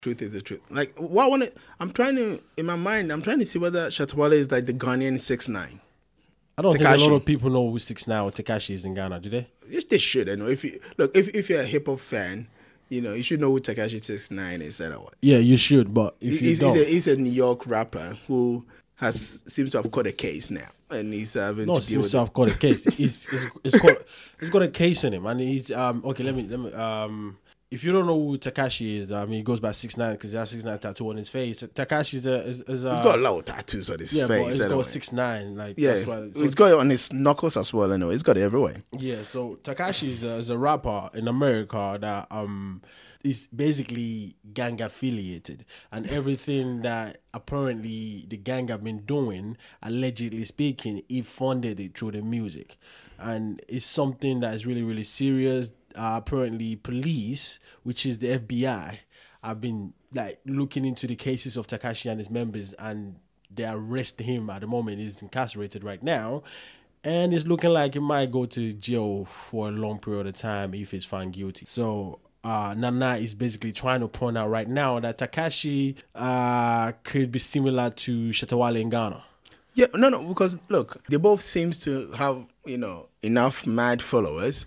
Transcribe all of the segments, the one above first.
Truth is the truth. Like what I want to, I'm trying to in my mind, I'm trying to see whether Shatta Wale is like the Ghanaian six nine. I don't think a lot of people know who Six Nine or Tekashi is in Ghana, do they? Yes, They should. I know if you look if if you're a hip hop fan, you know you should know who Tekashi six nine is. Anyway, Yeah, you should, but if you he's, don't, he's, a, he's a New York rapper who has seems to have caught a case now, and he's having no, to deal seems to have got a case. he's, it's, it's got it's got a case in him, and he's um okay. Let me let me um. If you don't know who Tekashi is, I mean, he goes by six nine because he has six nine tattoo on his face. Tekashi's a is, is a He's got a lot of tattoos on his yeah, but face. he's anyway. got six nine. Like yeah, that's why. so- he's got it on his knuckles as well. Anyway, he's got it everywhere. Yeah, so Tekashi is a, is a rapper in America that um is basically gang affiliated, and everything that apparently the gang have been doing, allegedly speaking, he funded it through the music, and it's something that is really really serious. Uh, apparently, police, which is the FBI, have been like looking into the cases of Tekashi and his members, and they arrest him at the moment. He's incarcerated right now, and it's looking like he might go to jail for a long period of time if he's found guilty. So uh, Nana is basically trying to point out right now that Tekashi uh, could be similar to Shatta Wale in Ghana. Yeah, no, no, because look, they both seems to have you know enough mad followers.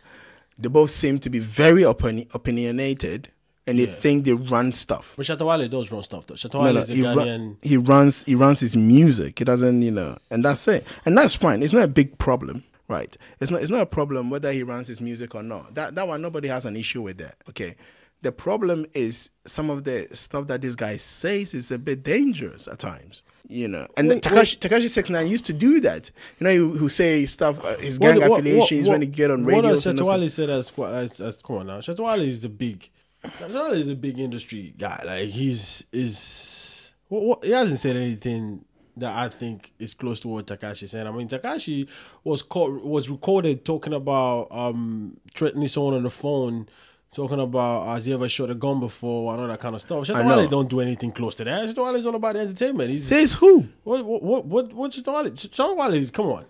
They both seem to be very opini- opinionated, and they think they run stuff. But Shatta Wale does run stuff though. No, Shatta Wale no, is a he, ru- he runs he runs his music. He doesn't, you know, and that's it. And that's fine. It's not a big problem, right? It's not it's not a problem whether he runs his music or not. That that one nobody has an issue with that. Okay. The problem is some of the stuff that this guy says is a bit dangerous at times. You know, and Tekashi Tekashi Six Nine used to do that. You know, who, who say stuff uh, his gang What- what- affiliations what- when he get on What radio. does say that's quite that's, that's come on now? Shatta Wale is the big Shatta Wale is a big industry guy. Like he's is what, what he hasn't said anything that I think is close to what Tekashi said. I mean Tekashi was caught was recorded talking about um threatening someone on the phone. Talking about has he ever shot a gun before and all that kind of stuff. know. Shatta Wale don't do anything close to that. Is all about entertainment. He's Says who? what what what what what Shatta Wale? Shatawale is come on.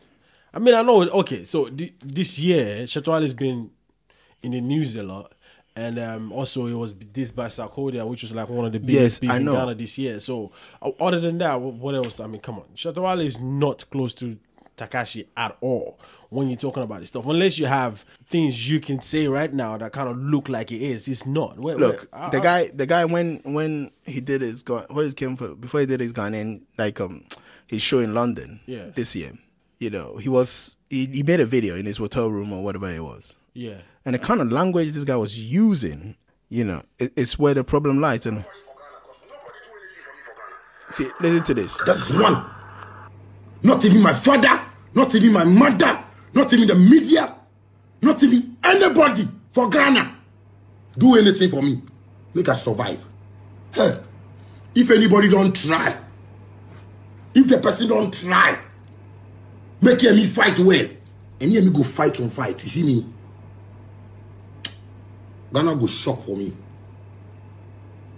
I mean, I know. Okay, so th- this year Shatta Wale has been in the news a lot, and um, also it was this by Sarkodie, which was like one of the biggest Yes, in. Ghana this year. So uh, other than that, what else? I mean, come on, Shatta Wale is not close to Tekashi at all when you're talking about this stuff. Unless you have things you can say right now that kind of look like it is, it's not. Where- Look, where- I- the I- guy, the guy when when he did his gun, what he came for before he did his gun in like um his show in London, Yeah. this year. You know, he was he, he made a video in his hotel room or whatever it was, yeah. and the kind of language this guy was using, you know, it, it's where the problem lies. And see, listen to this. That's one. Not even my father, not even my mother, not even the media, not even anybody for Ghana do anything for me. Make us survive. Hey, if anybody don't try, if the person don't try, make me fight well, and hear me go fight on fight. You see me? Ghana go shock for me.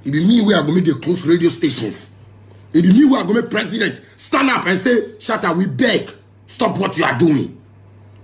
It be me where I go make the close radio stations. It be me where I go make president stand up and say, "Shut we beg, stop what you are doing."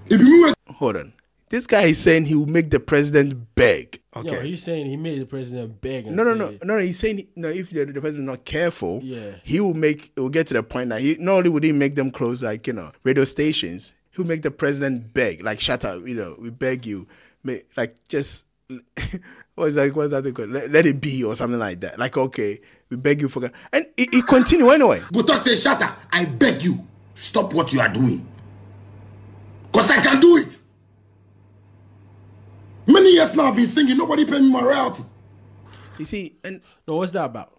It be me Hold on. This guy is saying he will make the president beg. Okay. Yo, he's saying he made the president beg. No, no, no, no, no. He's saying no. If the, the president is not careful, Yeah. he will make. It will get to the point that he not only would he make them close like you know radio stations, he'll make the president beg, like shut up, you know, we beg you, May, like just what is that? What's that they call? Let, let it be or something like that. Like okay, we beg you for, God. and it, it continue anyway. go talk say, "Shut up, I beg you, stop what you are doing." Cause I can do it. Many years now I've been singing, nobody pay me my royalty. You see, and No, what's that about?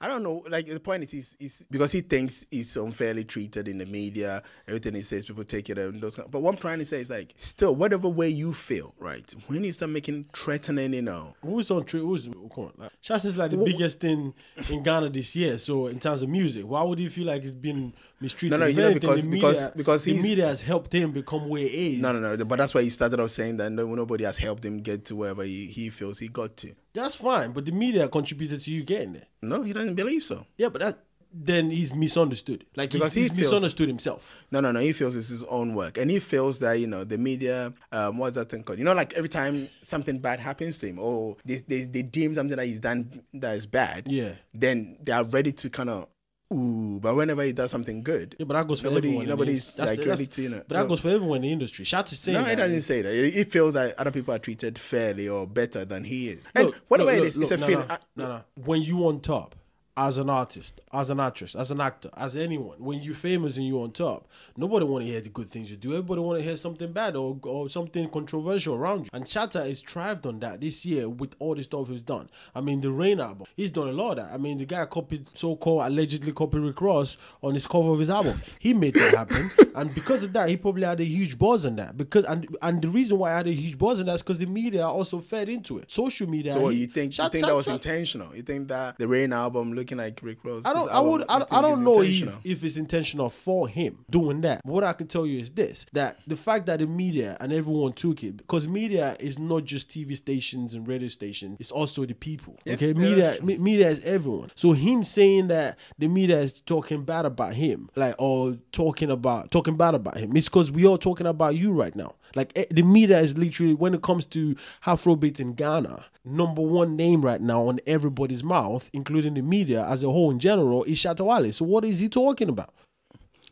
I don't know. Like the point is, he's, he's because he thinks he's unfairly treated in the media. Everything he says, people take it and those. Kind but what I'm trying to say is like, still, whatever way you feel, right? When you start making threatening, you know, Who's on true? Who's come on? Like, Shots is like the biggest thing in Ghana this year. So in terms of music, why would he feel like he's been mistreated? No, no, you know, because- the because- media, because the media has helped him become where he is. no, no, no. But that's why he started off saying that nobody has helped him get to wherever he, he feels he got to. That's fine, but the media contributed to you getting there. No, he doesn't believe so. Yeah, but that then he's misunderstood. Like Because he's, he he's feels- misunderstood himself. No, no, no. He feels it's his own work, and he feels that you know the media. Um, what's that thing called? You know, like every time something bad happens to him, or they they, they deem something that he's done that is bad. Yeah. Then they are ready to kind of. Ooh, but whenever he does something good, Yeah, but that goes for Nobody- everyone. the nobody's, industry. Like, to, you know- But that no. goes for everyone in the industry. Shout is saying no, that. it doesn't say that. It it feels that other people are treated fairly or better than he is. And Look, whatever look, it is, look, it's a no, feeling. No, no, no. When you on top, as an artist, as an actress, as an actor, as anyone, when you're famous and you're on top, nobody want to hear the good things you do. Everybody want to hear something bad or, or something controversial around you. And Shatta is thrived on that this year with all the stuff he's done. I mean, the Reign album, he's done a lot of that. I mean, the guy copied, so-called allegedly copied Rick Ross on his cover of his album. He made that happen, and because of that, he probably had a huge buzz on that. Because and and the reason why I had a huge buzz on that is because the media also fed into it. Social media. So what, you think you think that was Shatta- intentional? You think that the Reign album looking like Rick Ross? I don't. I would. I, don't- I don't know if, if it's intentional for him doing that. What I can tell you is this: that the fact that the media and everyone took it because media is not just TV stations and radio stations; it's also the people. okay, yeah, media. me- media is everyone. So him saying that the media is talking bad about him, like or talking about talking bad about him, it's because we are talking about you right now. Like eh, the media is literally when it comes to Afrobeat in Ghana, number one name right now on everybody's mouth, including the media as a whole in general, is Shatta Wale. So what is he talking about?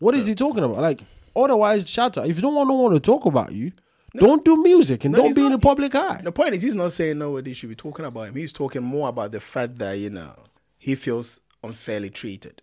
What is he talking about? Like otherwise, Shatta, if you don't want no one to talk about you, don't do music and No, don't be in the public eye. The point is, he's not saying nobody should be talking about him. He's talking more about the fact that you know he feels unfairly treated.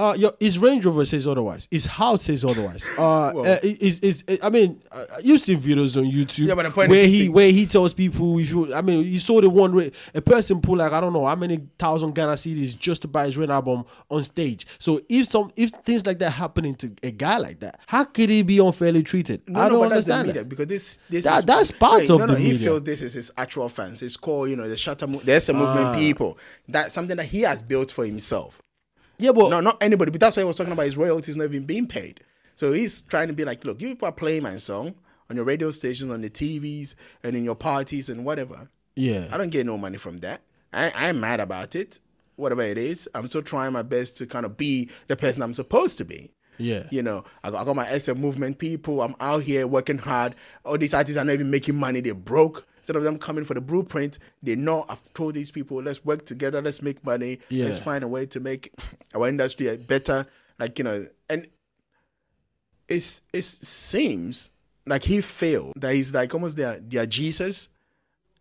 Uh, your, his Range Rover says otherwise. His house says otherwise. Uh, Well- uh is is I mean, uh, you see videos on YouTube Yeah, but the point where is- he where he tells people if you. I mean, you saw the one where a person pull like I don't know how many thousand Ghana CDs just to buy his Reign album on stage. So if some if things like that happening to a guy like that, how could he be unfairly treated? No, I don't but that's the understand media that. because this this That- is that's part no, of no, no, the he media. feels this is his actual fans. It's called you know the Shatta Mo- the SM movement Ah. people. That's something that he has built for himself. Yeah, but No, not anybody. But that's why he was talking about his royalties not even being paid. So he's trying to be like, look, you people are playing my song on your radio stations, on the TVs, and in your parties and whatever. yeah, I don't get no money from that. I, I'm mad about it. Whatever it is, I'm still trying my best to kind of be the person I'm supposed to be. Yeah. You know, I got, I got my SM movement people. I'm out here working hard. All these artists are not even making money. They're broke. Instead of them coming for the blueprint, they know I've told these people, let's work together, let's make money, let's find a way to make our industry better. Like, you know, and it's it seems like he failed. That he's like almost their their Jesus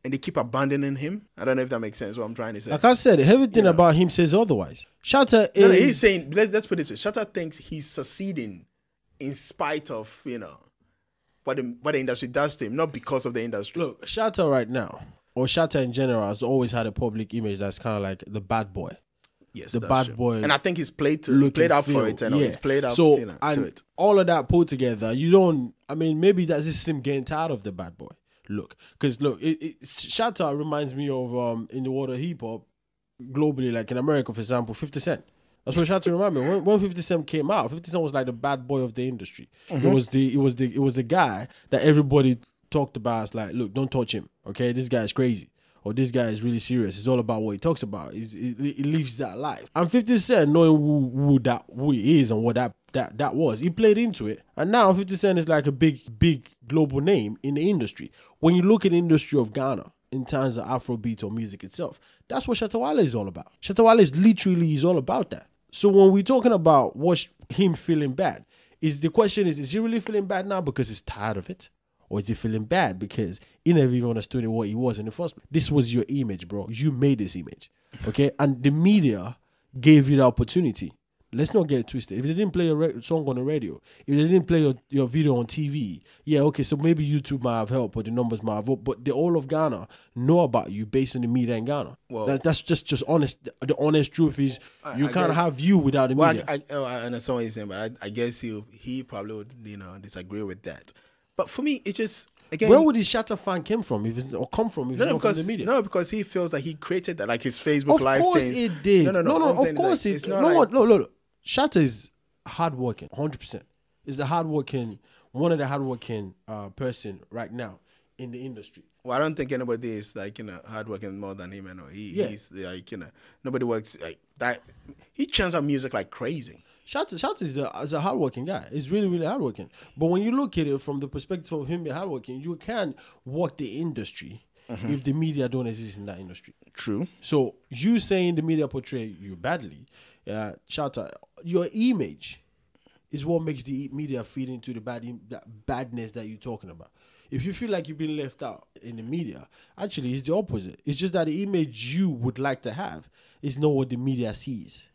and they keep abandoning him. I don't know if that makes sense what I'm trying to say. Like I said, everything about him says otherwise. Shatta is No, no, he's saying let's let's put it this way. Shatta thinks he's succeeding in spite of you know what the what the industry does to him, not because of the industry. Look, Shatta right now, or Shatta in general, has always had a public image that's kind of like the bad boy. yes, the bad true. boy and I think he's played to played out for it, and he's played out so, you know, and to it. all of that pulled together, you don't. I mean, maybe that's just him getting tired of the bad boy look. Because look, it, it, Shatta reminds me of um in the world of hip hop globally, like in America, for example, Fifty Cent. That's what Shatta remind me. When, when Fifty Cent came out, Fifty Cent was like the bad boy of the industry. Mm-hmm. It was the it was the it was the guy that everybody talked about. As like, look, don't touch him. Okay, this guy is crazy. Or this guy is really serious. It's all about what he talks about. He's, he, he lives that life. And 50 Cent, knowing who, who that who he is and what that, that that was, he played into it. And now 50 Cent is like a big, big global name in the industry. When you look at the industry of Ghana in terms of Afrobeat or music itself, that's what Shatta Wale is all about. Shatta Wale is literally is all about that. So when we're talking about what him feeling bad, is the question is, is he really feeling bad now because he's tired of it? Or is he feeling bad because he never even understood what he was in the first place? This was your image, bro. You made this image. Okay? And the media gave you the opportunity. Let's not get it twisted. If they didn't play a re- song on the radio, if they didn't play your, your video on TV, yeah, okay, so maybe YouTube might have helped or the numbers might have helped, but the all of Ghana know about you based on the media in Ghana. Well- that, that's just just honest. The honest truth is you I can't guess- have you without the Well, media. I, I, oh, I understand what you're saying, but I, I guess he he probably would you know disagree with that. But for me, it just again. Where would his Shatta fan come from if it's, or come from if no, it's no, not from because the media? no, because he feels that he created that, like his Facebook Of live course things. it did. No, no, no. no, I'm of course like, it. it's No, not like- no, no, no. Shatta is hardworking, hundred percent. Is a hardworking, one of the hardworking uh, person right now in the industry. Well, I don't think anybody is like you know hardworking more than him. You know, he, Yeah. he's like you know nobody works like That he churns out music like crazy. Shatta, Shatta is a, is a hardworking guy. He's really, really hardworking. But when you look at it from the perspective of him being hardworking, you can't work the industry if the media don't exist in that industry. True. So you saying the media portray you badly, uh, Shatta, your image is what makes the media feed into the bad that badness that you're talking about. If you feel like you've been left out in the media, actually, it's the opposite. It's just that the image you would like to have is not what the media sees.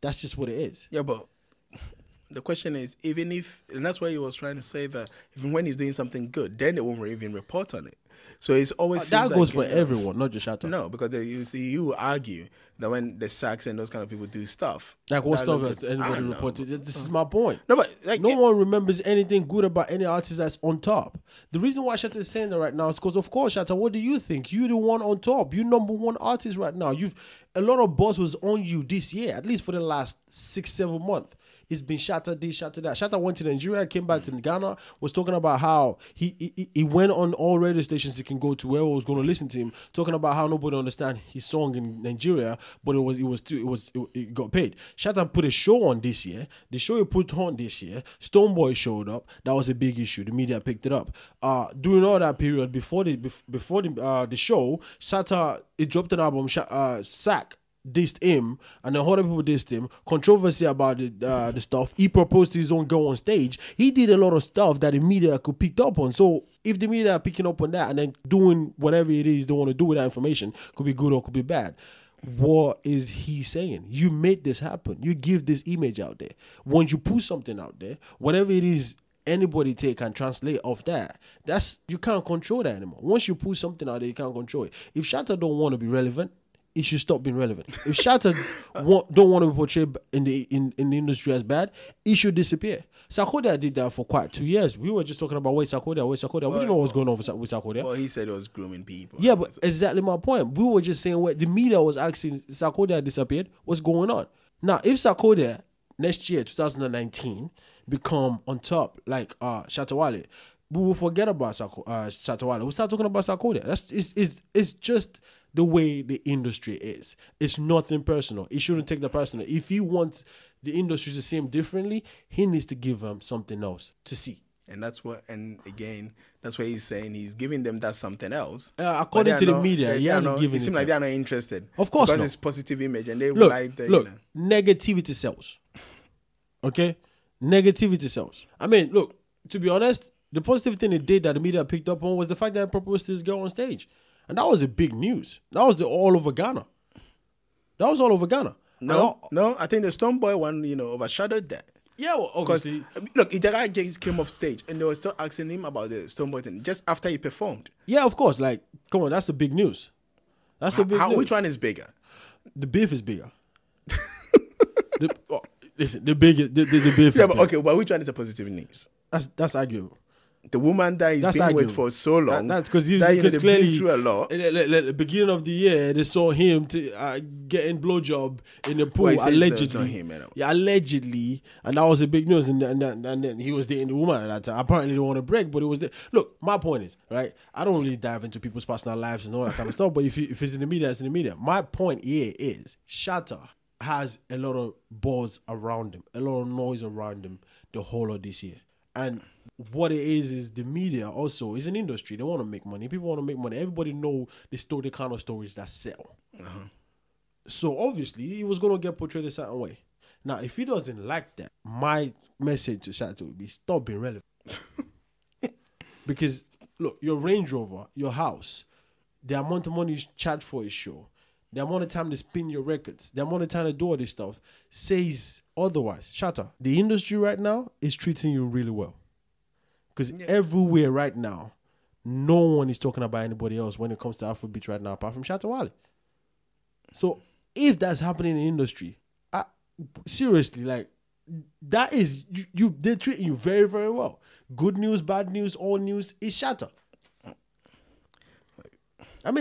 That's just what it is. Yeah, but the question is, even if, and that's why he was trying to say that even when he's doing something good, then they won't even report on it. So it's always that goes like, for everyone, not just Shatta. No, because they, you see, you argue that when the Sacks and those kind of people do stuff, Like what stuff has anybody reported? This is my point. No, but like, no it- one remembers anything good about any artist that's on top. The reason why Shatta is saying that right now is because, of course, Shatta, what do you think? You the one on top. You number one artist right now. You've a lot of buzz was on you this year, at least for the last six, seven months. It's been shattered this, shattered that. Shatta went to Nigeria, came back to Ghana, was talking about how he, he he went on all radio stations he can go to where I was going to listen to him, talking about how nobody understand his song in Nigeria, but it was it was still, it was it, it got paid. Shatta put a show on this year. The show he put on this year, Stonebwoy showed up. That was a big issue. The media picked it up. Uh, during all that period before the before the uh, the show, Shatta it dropped an album, uh, Sack dissed him, and then other people dissed him. Controversy about the uh, the stuff. He proposed to his own girl on stage. He did a lot of stuff that the media could pick up on. So if the media are picking up on that and then doing whatever it is they want to do with that information, could be good or could be bad. What is he saying? You made this happen. You give this image out there. Once you put something out there, whatever it is anybody take and translate off that. That's you can't control that anymore. Once you put something out there, you can't control it. If Shatta don't want to be relevant, it should stop being relevant. If Shatta want, don't want to be portrayed in the in, in the industry as bad, it should disappear. Sarkodie did that for quite two years. We were just talking about wait Sarkodie, wait Sarkodie. We didn't know what was going on with, Sa- with Sarkodie. well, he said it was grooming people. Yeah, but exactly my point. We were just saying what the media was asking Sarkodie disappeared. What's going on? Now, if Sarkodie next year, 2019, become on top like uh Shatta Wale, we will forget about Sarko, uh, Shatta Wale. We'll start talking about Sarkodie. That's it's, it's it's just the way the industry is. It's nothing personal. He shouldn't take that personal. If he wants the industry to see him differently, he needs to give them something else to see. And that's what, and again, that's why he's saying he's giving them that something else. Uh, according to the not- media, he hasn't not- given It it seems like they are not interested. Of course because not. it's positive image, and they look, like the. look, you know, negativity sells. Okay, negativity sells. I mean, look. To be honest, the positive thing it did that the media picked up on was the fact that I proposed to this girl on stage, and that was a big news. That was the all over Ghana. That was all over Ghana. No, all- no, I think the Stonebwoy one, you know, overshadowed that. yeah, well, obviously, look, the guy just came off stage and they were still asking him about the Stonebwoy thing just after he performed. yeah, of course. Like, come on, that's the big news. That's the big How, news. which one is bigger? The beef is bigger. the, oh, listen, the biggest, the, the, the beef. Yeah, is but bigger. okay, but which one is a positive news? That's that's arguable. The woman that he's That's been with for so long. That, that's because you, that, you know, clearly been through a lot. At, at- at the beginning of the year, they saw him to, uh, getting blowjob in the pool Well, he says it's allegedly. him. Yeah, allegedly, and that was a big news. And then, and and then he was dating the woman at that time. Apparently, they didn't want to break, but it was. The, look, my point is right. I don't really dive into people's personal lives and all that kind of stuff. But if you, if it's in the media, it's in the media. My point here is Shatta has a lot of buzz around him, a lot of noise around him the whole of this year. And what it is is the media also is an industry. They want to make money. People want to make money. Everybody know the story, the kind of stories that sell. Uh-huh. So obviously he was gonna get portrayed a certain way. Now, if he doesn't like that, my message to Shatta would be stop being relevant. because look, your Range Rover, your house, the amount of money you charge for a show, the amount of time they spin your records, the amount of time they do all this stuff says otherwise. Shatta, the industry right now is treating you really well. Because yeah. everywhere right now, no one is talking about anybody else when it comes to Afrobeat right now, apart from Shatta Wale. So if that's happening in the industry, I, seriously, like that is you, you they treat you very, very well. Good news, bad news, all news is Shatta. I mean